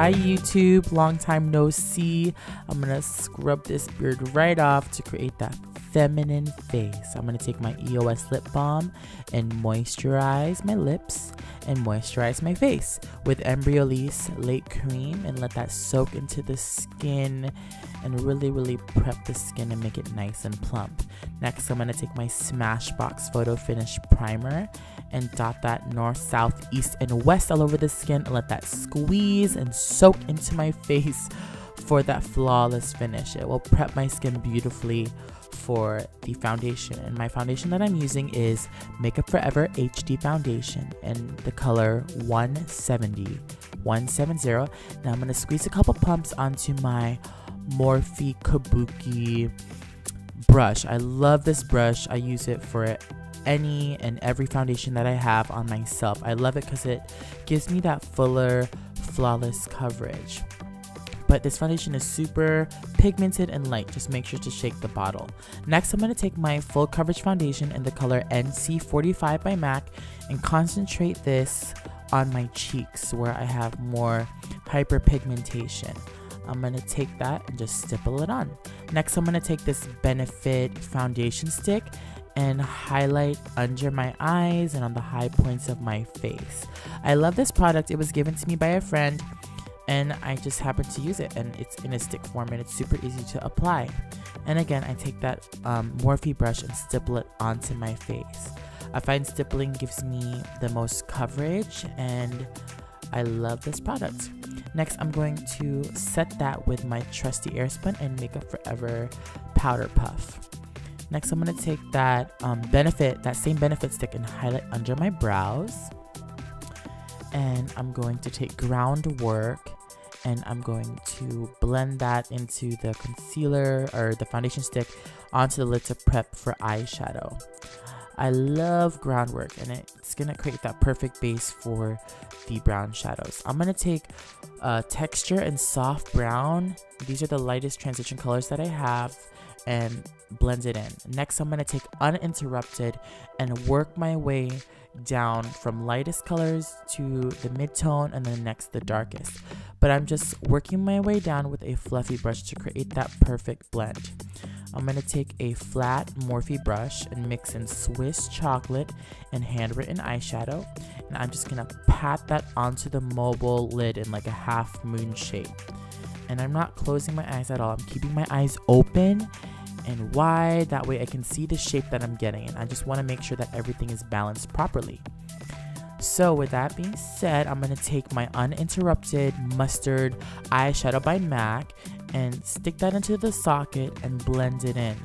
Hi YouTube, long time no see. I'm gonna scrub this beard right off to create that feminine face. I'm gonna take my EOS lip balm and moisturize my lips and moisturize my face with Embryolisse Lait Creme and let that soak into the skin and really, really prep the skin and make it nice and plump. Next, I'm gonna take my Smashbox Photo Finish Primer and dot that north, south, east, and west all over the skin and let that squeeze and soak into my face for that flawless finish. It will prep my skin beautifully for the foundation. And my foundation that I'm using is Makeup Forever HD Foundation in the color 170. 170. Now I'm going to squeeze a couple pumps onto my Morphe Kabuki brush. I love this brush. I use it for any and every foundation that I have on myself. I love it because it gives me that fuller, flawless coverage. But this foundation is super pigmented and light. Just make sure to shake the bottle. Next, I'm going to take my full coverage foundation in the color NC45 by MAC and concentrate this on my cheeks where I have more hyperpigmentation. I'm going to take that and just stipple it on. Next, I'm going to take this Benefit foundation stick and highlight under my eyes and on the high points of my face. I love this product. It was given to me by a friend and I just happen to use it and it's in a stick form and it's super easy to apply. And again, I take that um, Morphe brush and stipple it onto my face. I find stippling gives me the most coverage and I love this product. Next, I'm going to set that with my trusty Airspun and Makeup Forever Powder Puff. Next, I'm going to take that um, Benefit, that same Benefit stick and highlight under my brows. And I'm going to take Groundwork and I'm going to blend that into the concealer or the foundation stick onto the lid to prep for eyeshadow. I love groundwork and it's gonna create that perfect base for the brown shadows. I'm gonna take uh, texture and soft brown. These are the lightest transition colors that I have and blend it in. Next, I'm gonna take uninterrupted and work my way down from lightest colors to the mid-tone and then next the darkest. But I'm just working my way down with a fluffy brush to create that perfect blend. I'm going to take a flat Morphe brush and mix in Swiss chocolate and handwritten eyeshadow. And I'm just going to pat that onto the mobile lid in like a half moon shape. And I'm not closing my eyes at all. I'm keeping my eyes open and wide. That way I can see the shape that I'm getting. And I just want to make sure that everything is balanced properly. So with that being said, I'm going to take my uninterrupted mustard eyeshadow by MAC and stick that into the socket and blend it in.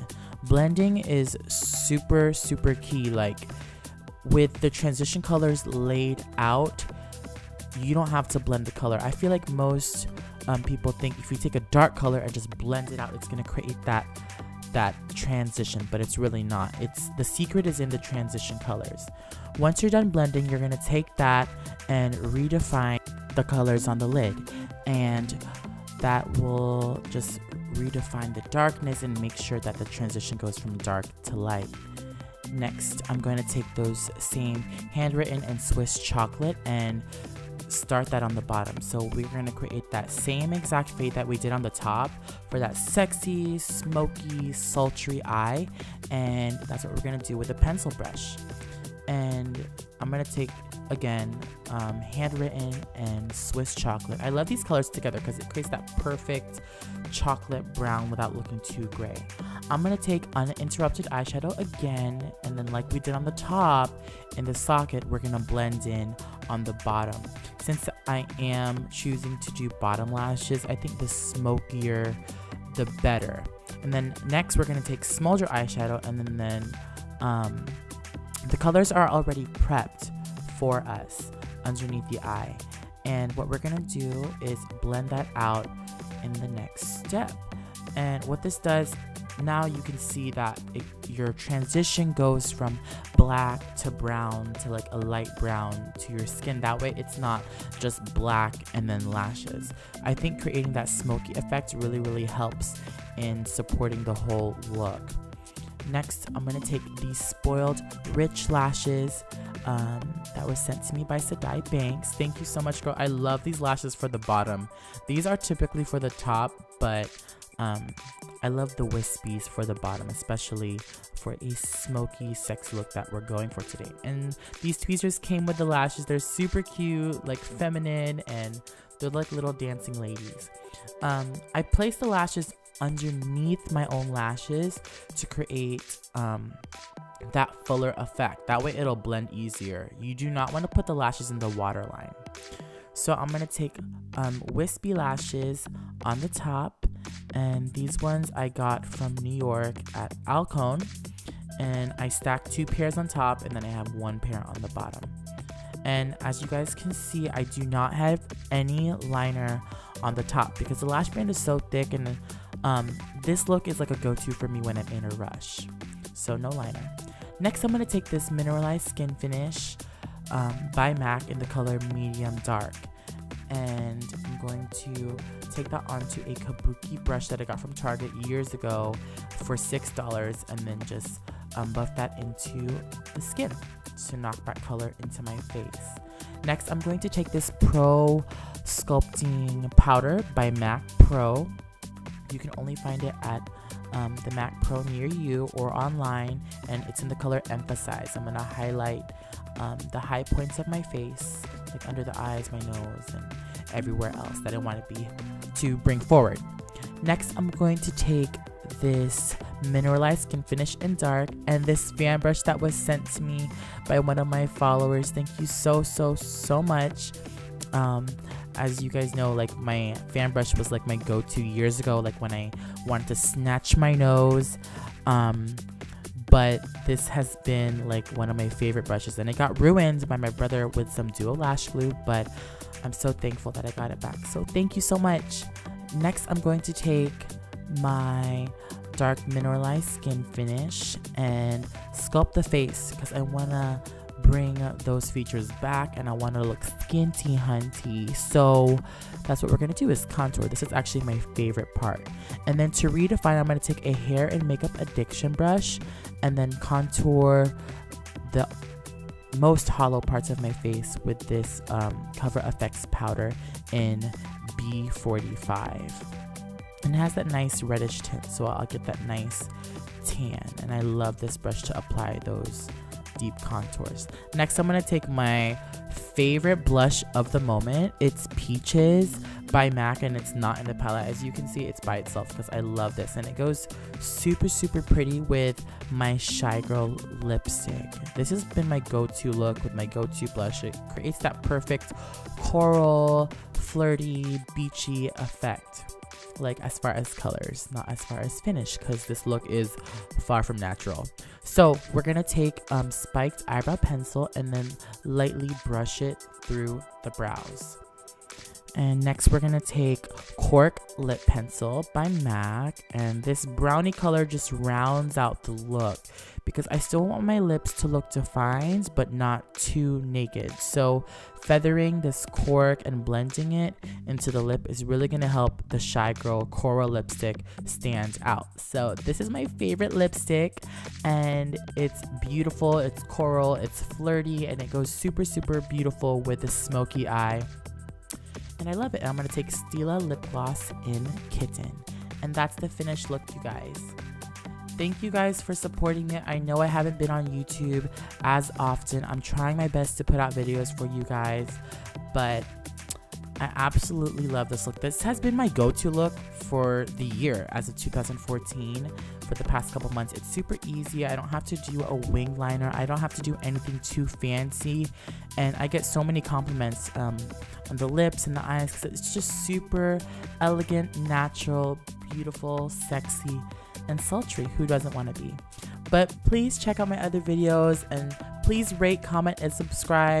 Blending is super, super key. Like with the transition colors laid out, you don't have to blend the color. I feel like most um, people think if you take a dark color and just blend it out, it's gonna create that that transition, but it's really not. It's the secret is in the transition colors. Once you're done blending, you're gonna take that and redefine the colors on the lid. And that will just redefine the darkness and make sure that the transition goes from dark to light. Next, I'm going to take those same handwritten and Swiss chocolate and start that on the bottom. So we're going to create that same exact fade that we did on the top for that sexy, smoky, sultry eye. And that's what we're going to do with a pencil brush. And I'm going to take again, um, handwritten and Swiss chocolate. I love these colors together because it creates that perfect chocolate brown without looking too gray. I'm gonna take uninterrupted eyeshadow again, and then like we did on the top, in the socket, we're gonna blend in on the bottom. Since I am choosing to do bottom lashes, I think the smokier, the better. And then next, we're gonna take smolder eyeshadow, and then, then um, the colors are already prepped for us underneath the eye. And what we're gonna do is blend that out in the next step. And what this does, now you can see that it, your transition goes from black to brown to like a light brown to your skin. That way it's not just black and then lashes. I think creating that smoky effect really, really helps in supporting the whole look. Next, I'm gonna take these spoiled rich lashes um, that was sent to me by Sadai Banks. Thank you so much, girl. I love these lashes for the bottom. These are typically for the top, but um, I love the wispies for the bottom, especially for a smoky, sexy look that we're going for today. And these tweezers came with the lashes. They're super cute, like feminine, and they're like little dancing ladies. Um, I placed the lashes underneath my own lashes to create um, that fuller effect. That way it'll blend easier. You do not want to put the lashes in the waterline. So I'm going to take um, wispy lashes on the top and these ones I got from New York at Alcone and I stacked two pairs on top and then I have one pair on the bottom. And as you guys can see, I do not have any liner on the top because the lash band is so thick and um, this look is like a go-to for me when I'm in a rush. So no liner. Next, I'm going to take this Mineralized Skin Finish um, by MAC in the color Medium Dark. And I'm going to take that onto a kabuki brush that I got from Target years ago for $6 and then just um, buff that into the skin to knock that color into my face. Next, I'm going to take this Pro Sculpting Powder by MAC Pro. You can only find it at um, the MAC Pro near you or online, and it's in the color Emphasize. I'm gonna highlight um, the high points of my face, like under the eyes, my nose, and everywhere else that I want to be to bring forward. Next, I'm going to take this mineralized skin finish in dark and this fan brush that was sent to me by one of my followers. Thank you so, so, so much. Um, as you guys know, like my fan brush was like my go-to years ago, like when I wanted to snatch my nose. Um, but this has been like one of my favorite brushes and it got ruined by my brother with some duo lash glue but i'm so thankful that i got it back so thank you so much next i'm going to take my dark mineralized skin finish and sculpt the face because i want to bring those features back and I want to look skinty hunty. So that's what we're going to do is contour. This is actually my favorite part. And then to redefine, I'm going to take a hair and makeup addiction brush and then contour the most hollow parts of my face with this um, Cover FX powder in B45. And it has that nice reddish tint, so I'll get that nice tan. And I love this brush to apply those deep contours. Next, I'm going to take my favorite blush of the moment. It's Peaches by MAC and it's not in the palette. As you can see, it's by itself because I love this. And it goes super, super pretty with my Shy Girl lipstick. This has been my go-to look with my go-to blush. It creates that perfect coral, flirty, beachy effect like as far as colors, not as far as finish, because this look is far from natural. So we're gonna take um, spiked eyebrow pencil and then lightly brush it through the brows. And next we're gonna take Cork Lip Pencil by MAC. And this brownie color just rounds out the look because I still want my lips to look defined but not too naked. So feathering this cork and blending it into the lip is really gonna help the Shy Girl Coral lipstick stand out. So this is my favorite lipstick and it's beautiful, it's coral, it's flirty, and it goes super, super beautiful with a smoky eye and I love it. I'm gonna take Stila lip gloss in Kitten, and that's the finished look, you guys. Thank you guys for supporting it. I know I haven't been on YouTube as often. I'm trying my best to put out videos for you guys, but I absolutely love this look. This has been my go-to look for the year as of 2014 for the past couple months. It's super easy. I don't have to do a wing liner. I don't have to do anything too fancy. And I get so many compliments um, on the lips and the eyes because it's just super elegant, natural, beautiful, sexy, and sultry. Who doesn't want to be? But please check out my other videos and please rate, comment, and subscribe.